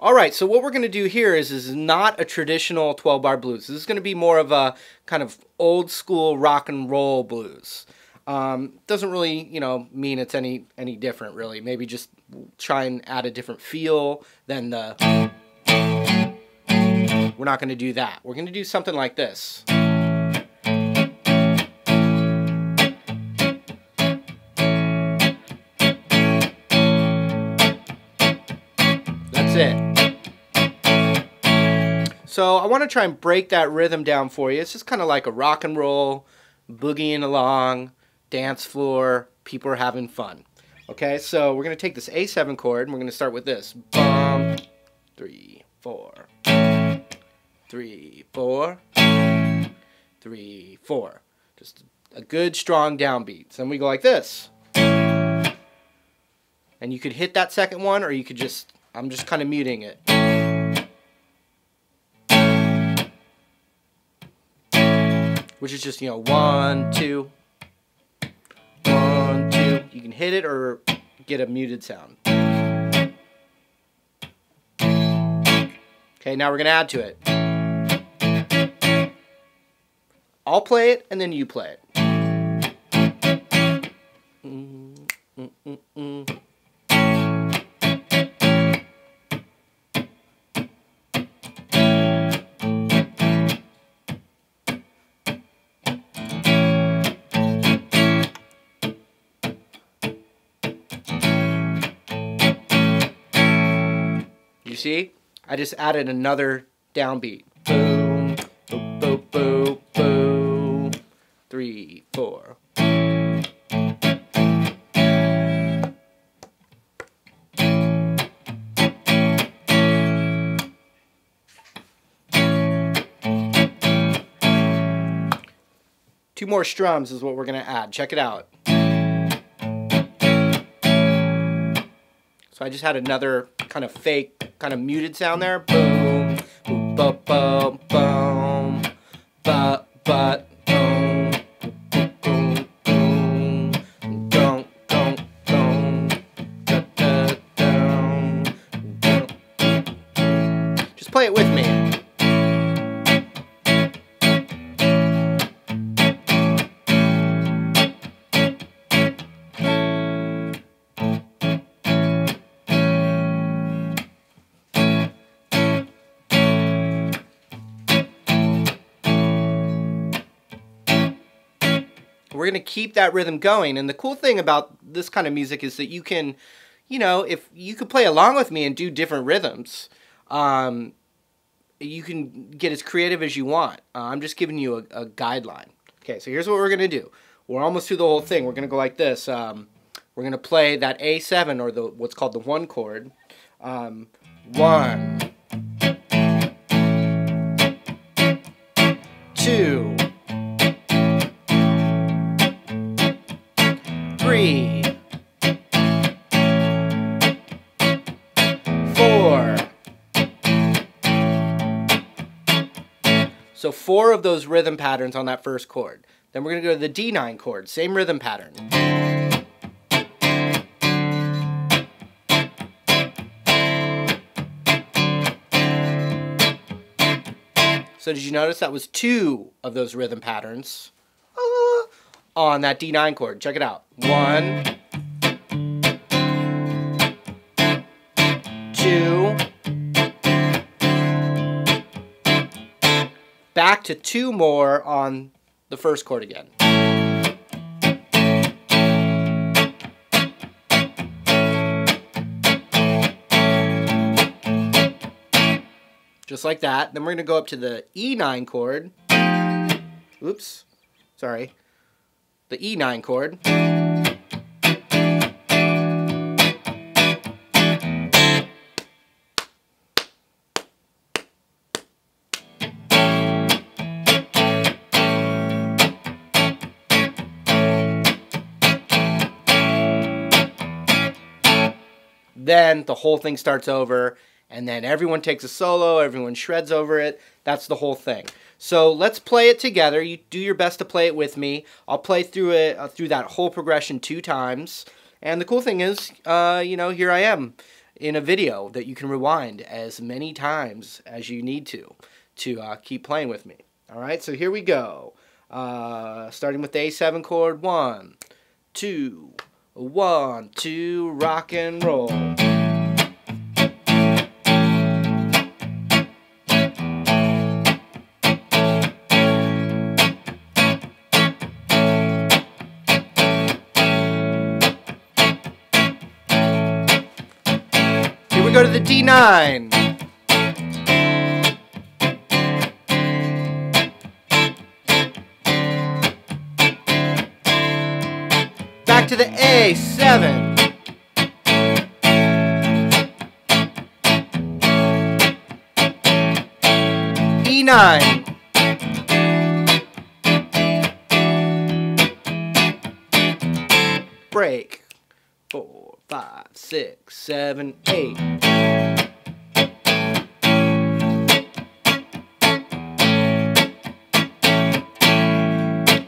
All right, so what we're going to do here is is not a traditional 12 bar blues. This is going to be more of a kind of old school rock and roll blues. Um, doesn't really, you know, mean it's any any different really. Maybe just try and add a different feel than the. We're not going to do that. We're going to do something like this. That's it. So I want to try and break that rhythm down for you. It's just kind of like a rock and roll, boogieing along, dance floor, people are having fun. Okay, so we're going to take this A7 chord and we're going to start with this. Bum, three, four, three, four, three, four. Just a good strong downbeat. Then we go like this. And you could hit that second one or you could just, I'm just kind of muting it. Which is just, you know, one, two, one, two. You can hit it or get a muted sound. Okay, now we're going to add to it. I'll play it and then you play it. Mm, mm, mm, see? I just added another downbeat. Boom, boom, boom, boom, boom. Three, four. Two more strums is what we're going to add. Check it out. So I just had another kind of fake, kind of muted sound there. Boom, boom, boom, boom, boom, but, but, boom, boom, boom, boom, don't, don't, da. Just play it with me. We're going to keep that rhythm going. And the cool thing about this kind of music is that you can, you know, if you could play along with me and do different rhythms, um, you can get as creative as you want. Uh, I'm just giving you a, a, guideline. Okay, so here's what we're going to do. We're almost through the whole thing. We're going to go like this. Um, we're going to play that A7 or the what's called the one chord. Um, one, two, three, four. So four of those rhythm patterns on that first chord. Then we're going to go to the D9 chord, same rhythm pattern. So did you notice that was two of those rhythm patterns on that D9 chord? Check it out. One, two, back to two more on the first chord again. Just like that. Then we're going to go up to the E9 chord. Oops. Sorry. The E9 chord. Then the whole thing starts over and then everyone takes a solo, everyone shreds over it. That's the whole thing. So let's play it together. You do your best to play it with me. I'll play through it uh, through that whole progression two times. And the cool thing is, uh, you know, here I am. in a video that you can rewind as many times as you need to to uh, keep playing with me. All right, so here we go. Uh, starting with the A7 chord, one, two, one, two, rock and roll. The D9. Back to the A7. E9. Break. Five, six, seven, eight.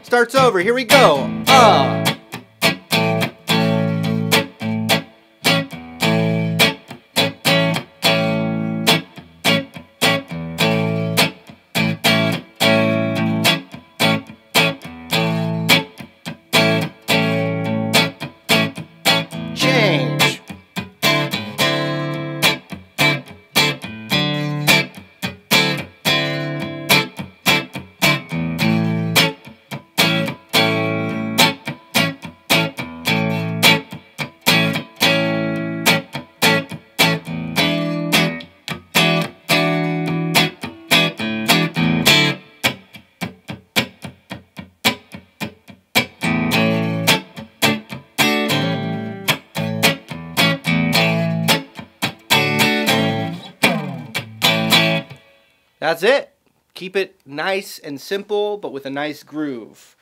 Starts over. Here we go. Uh. That's it. Keep it nice and simple, but with a nice groove.